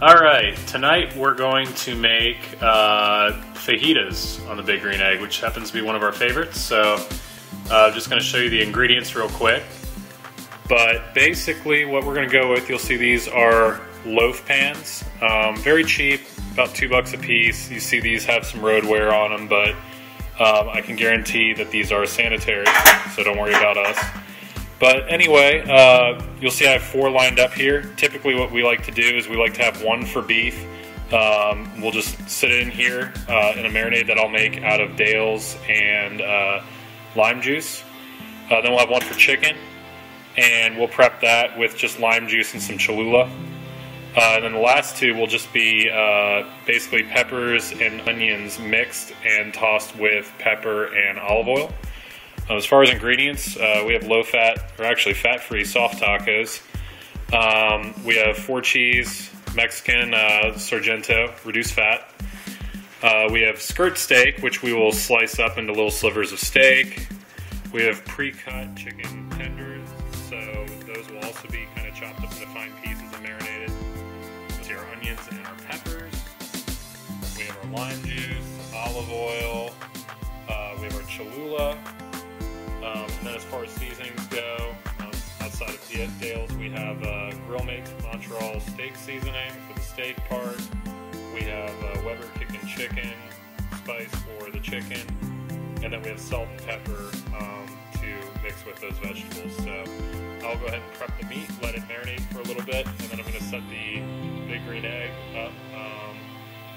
All right, tonight we're going to make uh, fajitas on the Big Green Egg, which happens to be one of our favorites. So I'm uh, just going to show you the ingredients real quick. But basically what we're going to go with, you'll see these are loaf pans. Um, very cheap, about two bucks a piece. You see these have some road wear on them, but um, I can guarantee that these are sanitary, so don't worry about us. But anyway, uh, you'll see I have four lined up here. Typically what we like to do is we like to have one for beef. Um, we'll just sit in here uh, in a marinade that I'll make out of Dale's and uh, lime juice. Uh, then we'll have one for chicken, and we'll prep that with just lime juice and some Cholula. Uh, and then the last two will just be uh, basically peppers and onions mixed and tossed with pepper and olive oil. Uh, as far as ingredients, uh, we have low fat, or actually fat free soft tacos. Um, we have four cheese, Mexican uh, Sargento, reduced fat. Uh, we have skirt steak, which we will slice up into little slivers of steak. We have pre cut chicken tenders, so those will also be kind of chopped up into fine pieces and marinated. We have our onions and our peppers. We have our lime juice, olive oil. Uh, we have our Cholula. As far as seasonings go, um, outside of Dale's, we have uh, Grill Mates Montreal steak seasoning for the steak part. We have uh, Weber Kickin' Chicken spice for the chicken. And then we have salt and pepper um, to mix with those vegetables. So I'll go ahead and prep the meat, let it marinate for a little bit, and then I'm going to set the big green egg up um,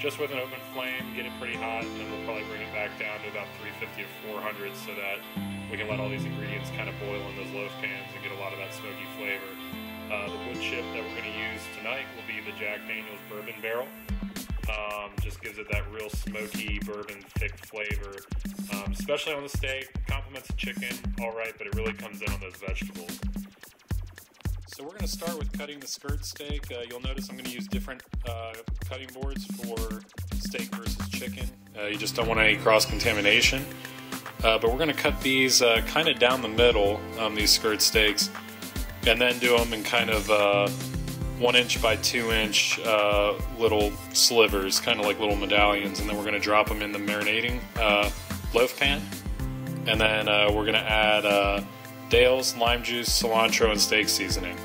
just with an open flame, get it pretty hot, and then we'll probably bring it back down to about 350 or 400 so that we can let all these ingredients kind of boil in those loaf pans and get a lot of that smoky flavor. Uh, the wood chip that we're going to use tonight will be the Jack Daniels Bourbon Barrel. Um, just gives it that real smoky bourbon thick flavor, um, especially on the steak. Complements the chicken, all right, but it really comes in on those vegetables. So we're going to start with cutting the skirt steak. Uh, you'll notice I'm going to use different uh, cutting boards for steak versus chicken. Uh, you just don't want any cross contamination. Uh, but we're going to cut these uh, kind of down the middle, um, these skirt steaks, and then do them in kind of uh, one inch by two inch little slivers, kind of like little medallions, and then we're going to drop them in the marinating loaf pan. And then we're going to add Dale's, lime juice, cilantro, and steak seasoning.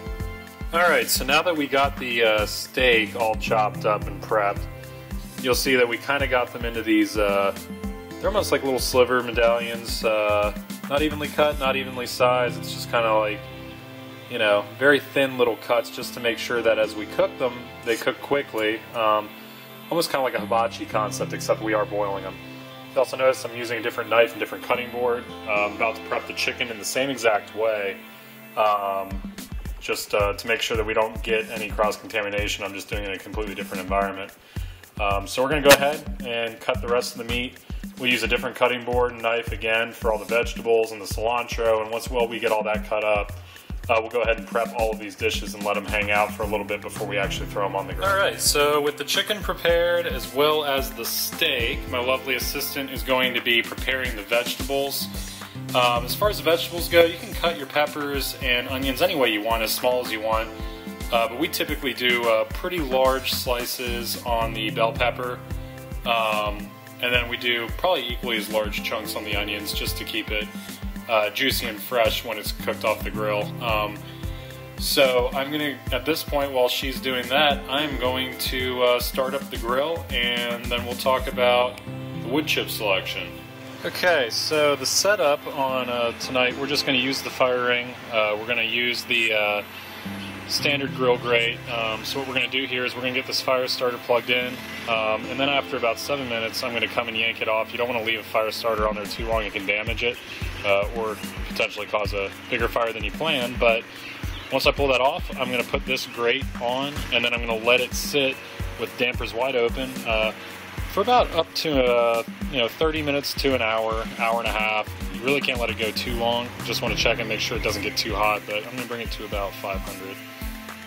Alright, so now that we got the uh, steak all chopped up and prepped, you'll see that we kind of got them into these, uh, they're almost like little sliver medallions, uh, not evenly cut, not evenly sized, it's just kind of like, you know, very thin little cuts just to make sure that as we cook them, they cook quickly. Um, almost kind of like a hibachi concept, except we are boiling them. You also notice I'm using a different knife and different cutting board. Uh, I'm about to prep the chicken in the same exact way, um, just uh, to make sure that we don't get any cross-contamination. I'm just doing it in a completely different environment. Um, so we're going to go ahead and cut the rest of the meat. We'll use a different cutting board and knife again for all the vegetables and the cilantro, and once well we get all that cut up, uh, we'll go ahead and prep all of these dishes and let them hang out for a little bit before we actually throw them on the grill. All right, so with the chicken prepared as well as the steak, my lovely assistant is going to be preparing the vegetables. Um, as far as the vegetables go, you can cut your peppers and onions any way you want, as small as you want. Uh, but we typically do uh, pretty large slices on the bell pepper. Um, and then we do probably equally as large chunks on the onions just to keep it uh, juicy and fresh when it's cooked off the grill. Um, so I'm gonna, at this point, while she's doing that, I'm going to uh, start up the grill and then we'll talk about the wood chip selection. Okay, so the setup on uh, tonight, we're just to use the fire ring. Uh, we're to use the uh, standard grill grate. Um, so what we're going to do here is we're going to get this fire starter plugged in, um, and then after about seven minutes, I'm going to come and yank it off. You don't want to leave a fire starter on there too long; it can damage it, uh, or potentially cause a bigger fire than you planned. But once I pull that off, I'm going to put this grate on, and then I'm going to let it sit with dampers wide open uh, for about up to uh, you know 30 minutes to an hour, hour and a half. You really can't let it go too long. Just want to check and make sure it doesn't get too hot. But I'm going to bring it to about 500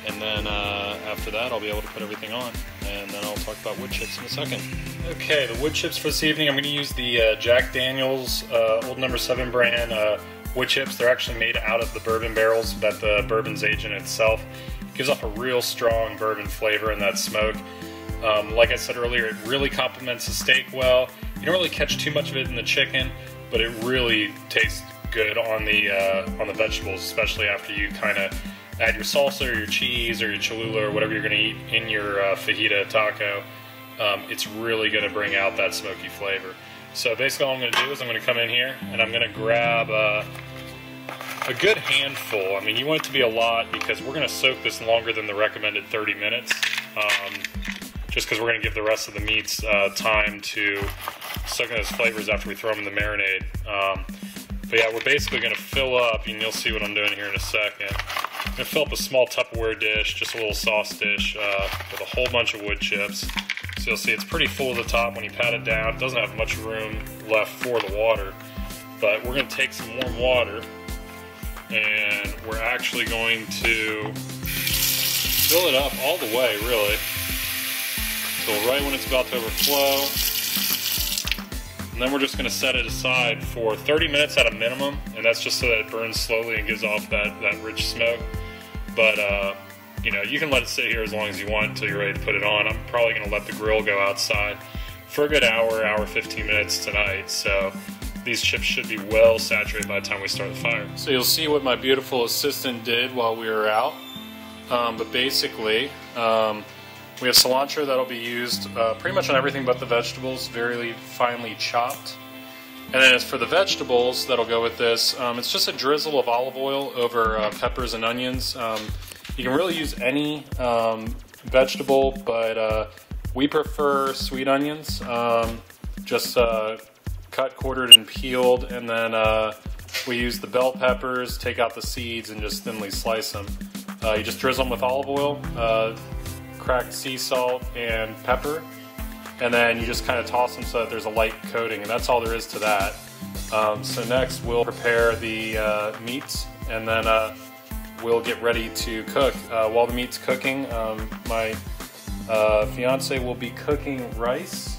and then uh, after that I'll be able to put everything on and then I'll talk about wood chips in a second. Okay, the wood chips for this evening I'm going to use the uh, Jack Daniels uh, Old Number 7 brand uh, wood chips. They're actually made out of the bourbon barrels that the bourbon's aged in itself. It gives off a real strong bourbon flavor in that smoke. Um, like I said earlier, it really complements the steak well. You don't really catch too much of it in the chicken, but it really tastes good on the uh, on the vegetables, especially after you kind of add your salsa or your cheese or your Cholula or whatever you're going to eat in your uh, fajita taco. Um, it's really going to bring out that smoky flavor. So basically all I'm going to do is I'm going to come in here and I'm going to grab uh, a good handful. I mean, you want it to be a lot because we're going to soak this longer than the recommended 30 minutes. Um, just because we're going to give the rest of the meats uh, time to soak in those flavors after we throw them in the marinade. Um, but yeah, we're basically going to fill up, and you'll see what I'm doing here in a second. Fill up a small Tupperware dish, just a little sauce dish, uh, with a whole bunch of wood chips. So you'll see it's pretty full to the top when you pat it down. It doesn't have much room left for the water. But we're going to take some warm water, and we're actually going to fill it up all the way, really. So right when it's about to overflow, and then we're just gonna set it aside for 30 minutes at a minimum, and that's just so that it burns slowly and gives off that, that rich smoke. But, uh, you know, you can let it sit here as long as you want until you're ready to put it on. I'm probably gonna let the grill go outside for a good hour, hour 15 minutes tonight. So these chips should be well saturated by the time we start the fire. So you'll see what my beautiful assistant did while we were out. Um, but basically, um, we have cilantro that'll be used uh, pretty much on everything but the vegetables, very finely chopped. And then as for the vegetables that'll go with this, um, it's just a drizzle of olive oil over uh, peppers and onions. Um, you can really use any um, vegetable, but uh, we prefer sweet onions, um, just uh, cut, quartered, and peeled. And then uh, we use the bell peppers, take out the seeds, and just thinly slice them. Uh, you just drizzle them with olive oil cracked sea salt and pepper, and then you just kind of toss them so that there's a light coating, and that's all there is to that. Um, so next we'll prepare the uh, meats, and then uh, we'll get ready to cook. Uh, while the meat's cooking, um, my uh, fiance will be cooking rice.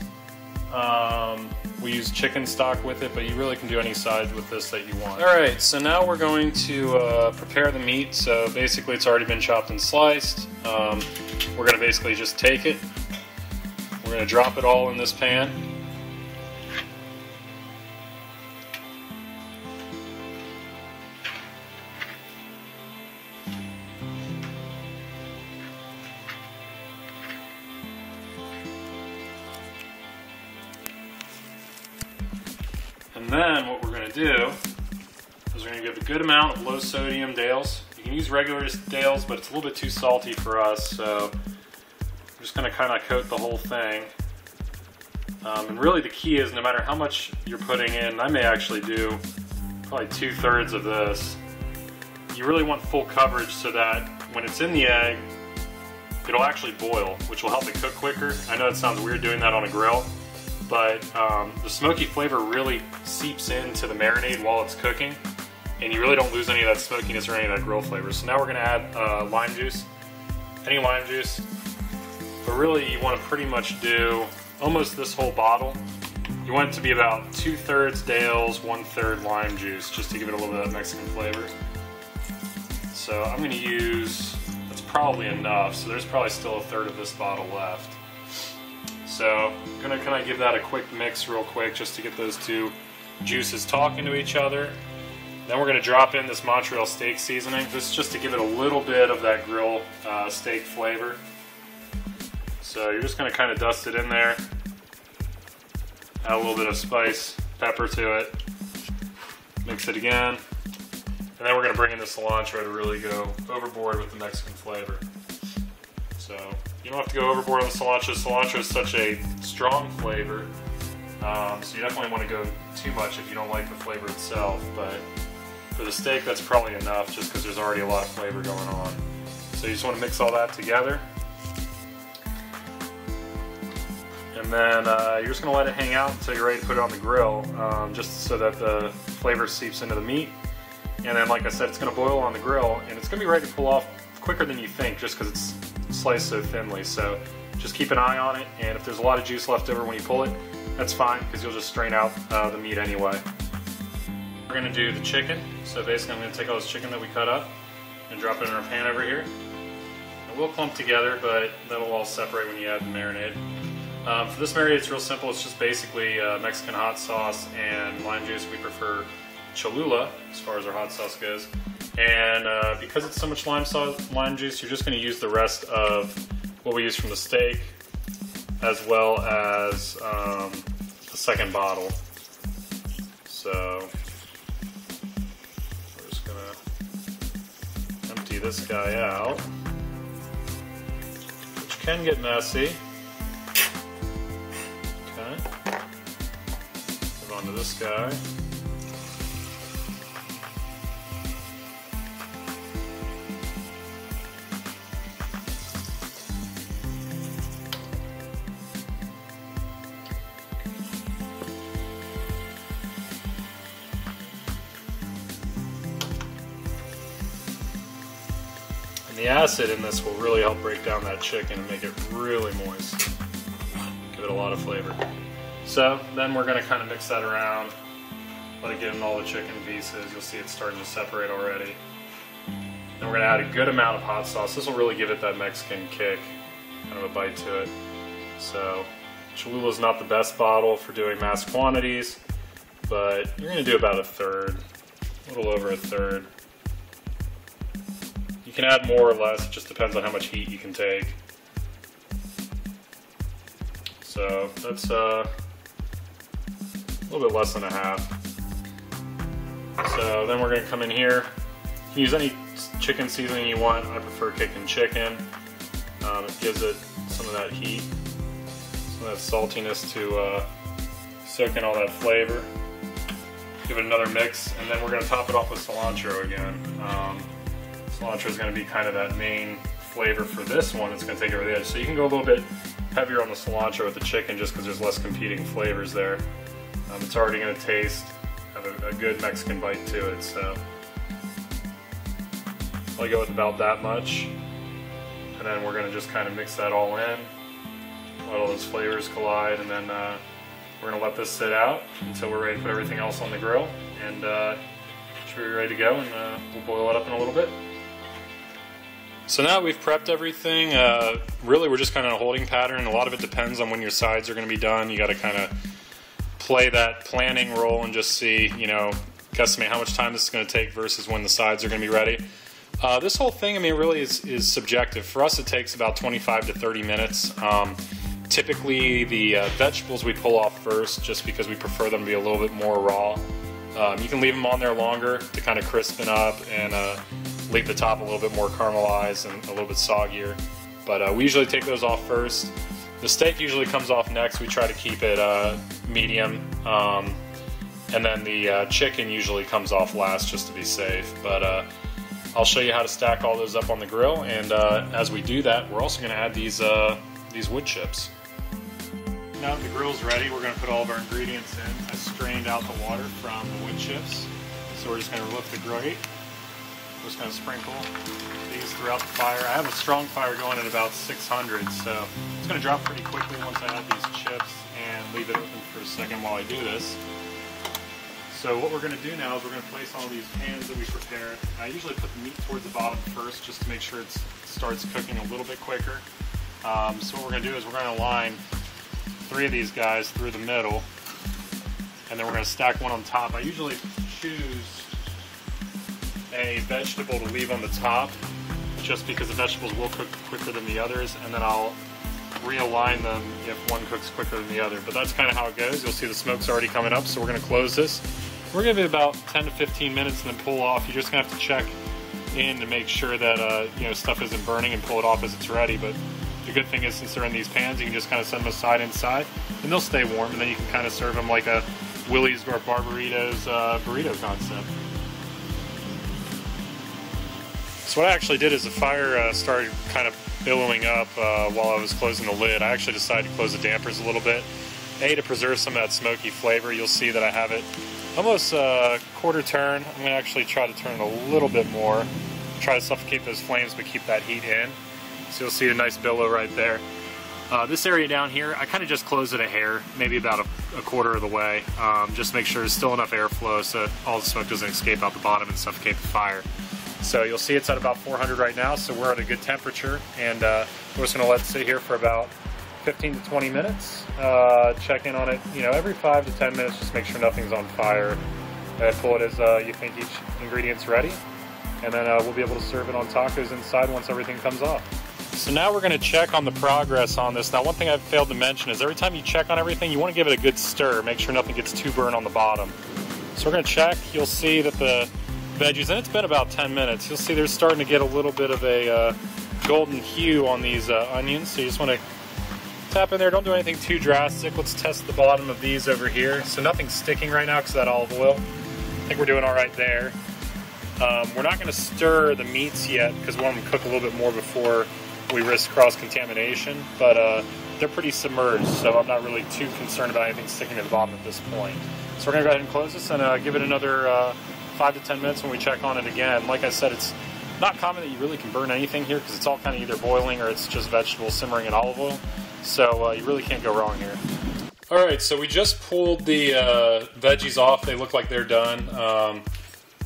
Um, we use chicken stock with it, but you really can do any side with this that you want. All right, so now we're going to uh, prepare the meat. So basically it's already been chopped and sliced. Um, we're to basically just take it. We're going to drop it all in this pan. And then what we're going to do is we're going to give a good amount of low sodium Dales. You can use regular Dales, but it's a little bit too salty for us, so I'm just going to kind of coat the whole thing. Um, and really the key is no matter how much you're putting in, I may actually do probably two thirds of this. You really want full coverage so that when it's in the egg, it'll actually boil, which will help it cook quicker. I know it sounds weird doing that on a grill, but um, the smoky flavor really seeps into the marinade while it's cooking and you really don't lose any of that smokiness or any of that grill flavor. So now we're gonna add uh, lime juice, any lime juice, but really you wanna pretty much do almost this whole bottle. You want it to be about two thirds Dale's, one third lime juice, just to give it a little bit of Mexican flavor. So I'm gonna use, that's probably enough, so there's probably still a third of this bottle left. So I'm gonna kind of give that a quick mix real quick just to get those two juices talking to each other. Then we're going to drop in this Montreal steak seasoning. This is just to give it a little bit of that grill uh, steak flavor. So you're just going to kind of dust it in there. Add a little bit of spice, pepper to it. Mix it again. And then we're going to bring in the cilantro to really go overboard with the Mexican flavor. So you don't have to go overboard on the cilantro. Cilantro is such a strong flavor. Um, so you definitely want to go too much if you don't like the flavor itself. But for the steak, that's probably enough just because there's already a lot of flavor going on. So you just want to mix all that together. And then uh, you're just going to let it hang out until you're ready to put it on the grill, um, just so that the flavor seeps into the meat. And then, like I said, it's going to boil on the grill, and it's going to be ready to pull off quicker than you think just because it's sliced so thinly. So just keep an eye on it, and if there's a lot of juice left over when you pull it, that's fine because you'll just strain out uh, the meat anyway. We're going to do the chicken. So basically I'm to take all this chicken that we cut up and drop it in our pan over here. It will clump together, but that'll all separate when you add the marinade. Um, for this marinade, it's real simple. It's just basically uh, Mexican hot sauce and lime juice. We prefer Cholula as far as our hot sauce goes. And uh, because it's so much lime sauce, lime juice, you're just going to use the rest of what we use from the steak, as well as um, the second bottle. So we're just gonna empty this guy out, which can get messy. Move on to this guy. And the acid in this will really help break down that chicken and make it really moist. Give it a lot of flavor. So then we're gonna kind of mix that around, let it get in all the chicken pieces. You'll see it's starting to separate already. Then we're gonna add a good amount of hot sauce. This will really give it that Mexican kick, kind of a bite to it. So Cholula is not the best bottle for doing mass quantities, but you're gonna do about a third, a little over a third. You can add more or less, it just depends on how much heat you can take. So that's uh, a little bit less than a half. So then we're gonna come in here. You can use any chicken seasoning you want. I prefer kicking chicken. Um, it gives it some of that heat, some of that saltiness to uh, soak in all that flavor. Give it another mix, and then we're gonna top it off with cilantro again. Um, cilantro is to be kind of that main flavor for this one. It's to take over the edge. So you can go a little bit heavier on the cilantro with the chicken just because there's less competing flavors there. Um, it's already going to taste, have a, a, good Mexican bite to it. So I'll go with about that much. And then we're going to just kind of mix that all in. Let all those flavors collide. And then uh, we're going to let this sit out until we're ready to put everything else on the grill. And uh, should be ready to go. And uh, we'll boil it up in a little bit. So now we've prepped everything. Uh, really, we're just kind of a holding pattern. A lot of it depends on when your sides are going to be done. You got to kind of play that planning role and just see, you know, guesstimate how much time this is going to take versus when the sides are going to be ready. Uh, this whole thing, I mean, really is, is subjective. For us, it takes about 25 to 30 minutes. Um, typically, the uh, vegetables we pull off first just because we prefer them to be a little bit more raw. Um, you can leave them on there longer to kind of crispen up and uh, leave the top a little bit more caramelized and a little bit soggier. But uh, we usually take those off first. The steak usually comes off next. We try to keep it uh, medium. Um, and then the uh, chicken usually comes off last just to be safe. But uh, I'll show you how to stack all those up on the grill. And uh, as we do that, we're also going to add these, uh, these wood chips. Now that the grill's ready, we're going to put all of our ingredients in. I strained out the water from the wood chips. So we're just going to lift the grate I'm just going to sprinkle these throughout the fire. I have a strong fire going at about 600, so it's going to drop pretty quickly once I add these chips and leave it open for a second while I do this. So what we're going to do now is we're going to place all these pans that we prepared. I usually put the meat towards the bottom first just to make sure it starts cooking a little bit quicker. Um, so what we're going to do is we're going to line three of these guys through the middle and then we're going to stack one on top. I usually choose a vegetable to leave on the top just because the vegetables will cook quicker than the others and then I'll realign them if one cooks quicker than the other. But that's kind of how it goes. You'll see the smoke's already coming up, so we're going to close this. We're going to be about 10 to 15 minutes and then pull off. You're just to have to check in to make sure that uh, you know stuff isn't burning and pull it off as it's ready. But the good thing is since they're in these pans, you can just kind of set them aside inside and they'll stay warm and then you can kind of serve them like a Willy's or Barberitos uh, burrito concept. So what I actually did is the fire uh, started kind of billowing up uh, while I was closing the lid. I actually decided to close the dampers a little bit. A, to preserve some of that smoky flavor. You'll see that I have it almost a uh, quarter turn. I'm to actually try to turn it a little bit more. Try to suffocate those flames but keep that heat in. So you'll see a nice billow right there. Uh, this area down here, I kind of just closed it a hair, maybe about a, a quarter of the way, um, just make sure there's still enough airflow so all the smoke doesn't escape out the bottom and suffocate the fire. So you'll see it's at about 400 right now, so we're at a good temperature, and uh, we're just to let it sit here for about 15 to 20 minutes. Uh, check in on it, you know, every 5 to 10 minutes, just make sure nothing's on fire. And pull it as uh, you think each ingredient's ready, and then uh, we'll be able to serve it on tacos inside once everything comes off. So now we're going to check on the progress on this. Now one thing I've failed to mention is every time you check on everything, you want to give it a good stir, make sure nothing gets too burnt on the bottom. So we're going to check, you'll see that the veggies, and it's been about 10 minutes, you'll see they're starting to get a little bit of a uh, golden hue on these uh, onions, so you just want to tap in there, don't do anything too drastic. Let's test the bottom of these over here. So nothing's sticking right now because that olive oil. I think we're doing all right there. Um, we're not going to stir the meats yet because we want them to cook a little bit more before we risk cross-contamination, but uh, they're pretty submerged, so I'm not really too concerned about anything sticking to the bottom at this point. So we're going to go ahead and close this and uh, give it another uh, 5 to 10 minutes when we check on it again. Like I said, it's not common that you really can burn anything here because it's all kind of either boiling or it's just vegetables simmering in olive oil. So uh, you really can't go wrong here. All right, so we just pulled the uh, veggies off. They look like they're done. Um,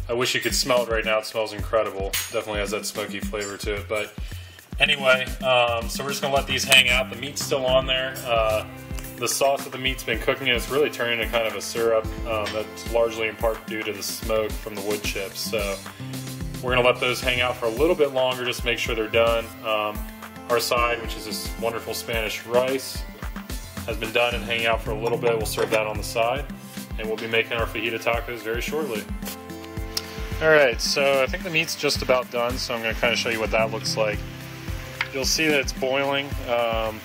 I wish you could smell it right now. It smells incredible. Definitely has that smoky flavor to it. But anyway, um, so we're just gonna let these hang out. The meat's still on there. Uh, the sauce that the meat's been cooking and it's really turning into kind of a syrup. Um, that's largely in part due to the smoke from the wood chips. So we're gonna let those hang out for a little bit longer, just to make sure they're done. Um, our side, which is this wonderful Spanish rice, has been done and hanging out for a little bit. We'll serve that on the side, and we'll be making our fajita tacos very shortly. All right, so I think the meat's just about done, so I'm going to kind of show you what that looks like. You'll see that it's boiling. Um,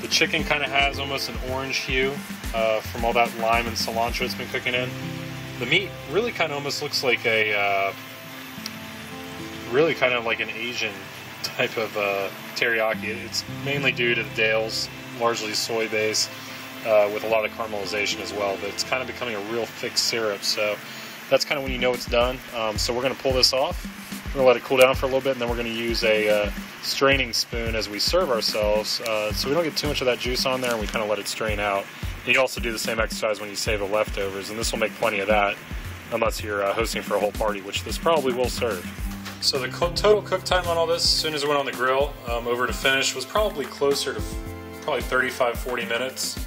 the chicken kind of has almost an orange hue uh, from all that lime and cilantro it's been cooking in. The meat really kind of almost looks like a, uh, really kind of like an Asian type of uh, teriyaki. It's mainly due to the Dale's, largely soy base, uh, with a lot of caramelization as well. But it's kind of becoming a real thick syrup. So that's kind of when you know it's done. Um, so we're going to pull this off. We're going to let it cool down for a little bit, and then we're going to use a uh, straining spoon as we serve ourselves, uh, so we don't get too much of that juice on there, and we kind of let it strain out. And you also do the same exercise when you save the leftovers, and this will make plenty of that, unless you're uh, hosting for a whole party, which this probably will serve. So the total cook time on all this, as soon as it went on the grill, um, over to finish, was probably closer to probably 35, 40 minutes.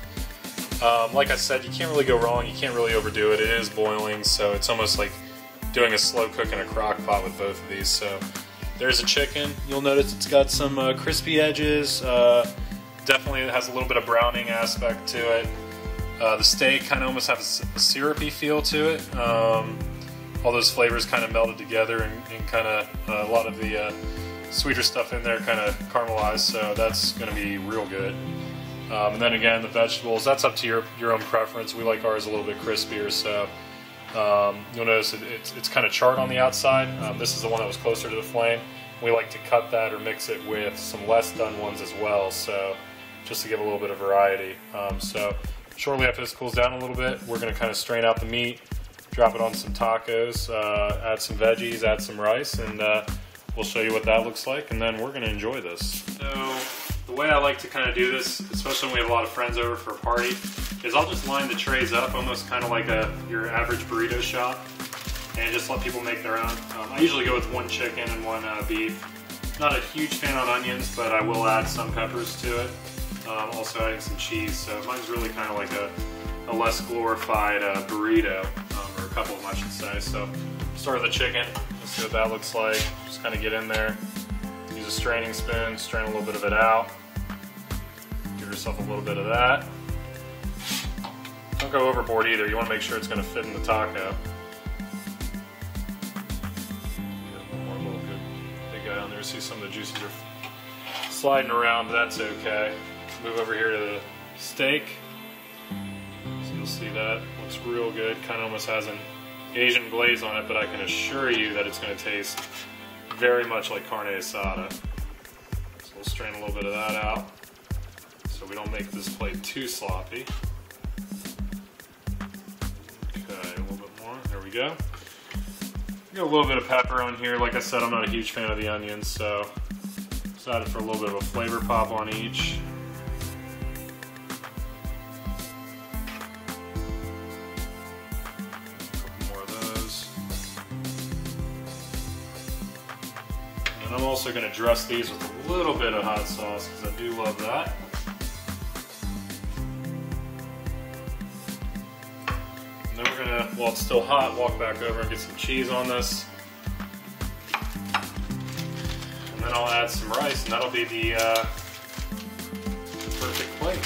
Um, like I said, you can't really go wrong. You can't really overdo it. It is boiling, so it's almost like doing a slow cook in a crock pot with both of these. So there's a chicken. You'll notice it's got some uh, crispy edges. Uh, definitely it has a little bit of browning aspect to it. Uh, the steak kind of almost has a syrupy feel to it. Um, all those flavors kind of melted together and, and kind of uh, a lot of the uh, sweeter stuff in there kind of caramelized, so that's going to be real good. Um, and then again, the vegetables, that's up to your, your own preference. We like ours a little bit crispier, so um, you'll notice it, it's, it's kind of charred on the outside. Um, this is the one that was closer to the flame. We like to cut that or mix it with some less done ones as well, so just to give a little bit of variety. Um, so shortly after this cools down a little bit, we're going to kind of strain out the meat, drop it on some tacos, uh, add some veggies, add some rice, and uh, we'll show you what that looks like, and then we're going to enjoy this. So the way I like to kind of do this, especially when we have a lot of friends over for a party, is I'll just line the trays up almost kind of like a your average burrito shop, and just let people make their own. Um, I usually go with one chicken and one uh, beef. Not a huge fan on onions, but I will add some peppers to it. Um, also adding some cheese, so mine's really kind of like a, a less glorified uh, burrito um, or a couple of them I should say. So start with the chicken. Let's see what that looks like. Just kind of get in there. Use a straining spoon, strain a little bit of it out. Give yourself a little bit of that. Go overboard either. You want to make sure it's going to fit in the taco. One more little good big guy on there. See some of the juices are sliding around, but that's okay. Move over here to the steak. So you'll see that looks real good. Kind of almost has an Asian glaze on it, but I can assure you that it's going to taste very much like carne asada. So we'll strain a little bit of that out so we don't make this plate too sloppy. go. Got a little bit of pepper on here. Like I said, I'm not a huge fan of the onions, so decided for a little bit of a flavor pop on each. And I'm also going to dress these with a little bit of hot sauce because I do love that. To, while it's still hot, walk back over and get some cheese on this. And then I'll add some rice and that'll be the uh, perfect plate.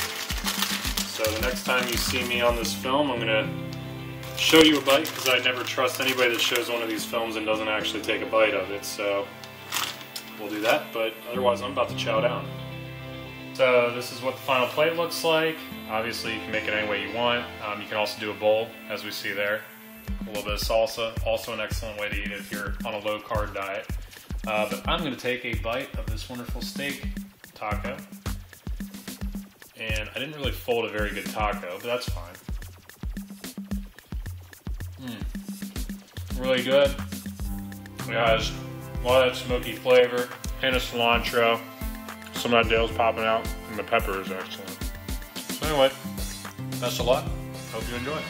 So the next time you see me on this film, I'm going to show you a bite because I never trust anybody that shows one of these films and doesn't actually take a bite of it. So we'll do that, but otherwise I'm about to chow down. So this is what the final plate looks like. Obviously you can make it any way you want. Um, you can also do a bowl, as we see there. A little bit of salsa, also an excellent way to eat if you're on a low carb diet. Uh, but I'm gonna take a bite of this wonderful steak taco. And I didn't really fold a very good taco, but that's fine. Mm. Really good. It has a lot of that smoky flavor, hint of cilantro, some of that dale's popping out, and the pepper is excellent. So anyway, best of luck. Hope you enjoy.